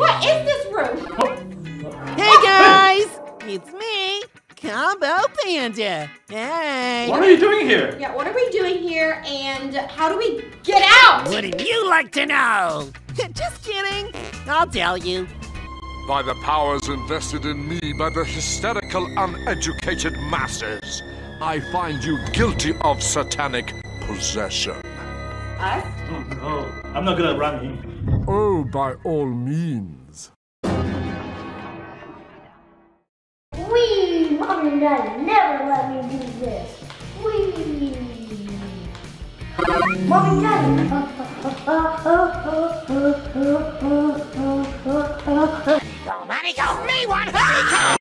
What is this room? Hey guys, it's me, Combo Panda. Hey. What are you doing here? Yeah, what are we doing here and how do we get out? Wouldn't you like to know? Just kidding. I'll tell you. By the powers invested in me by the hysterical, uneducated masses, I find you guilty of satanic possession. Us? Oh no, I'm not gonna run in. Oh, by all means. Wee! Mommy and Daddy never let me do this. Wee! Mommy and Daddy. Go, Mommy, go. Me want honeycomb.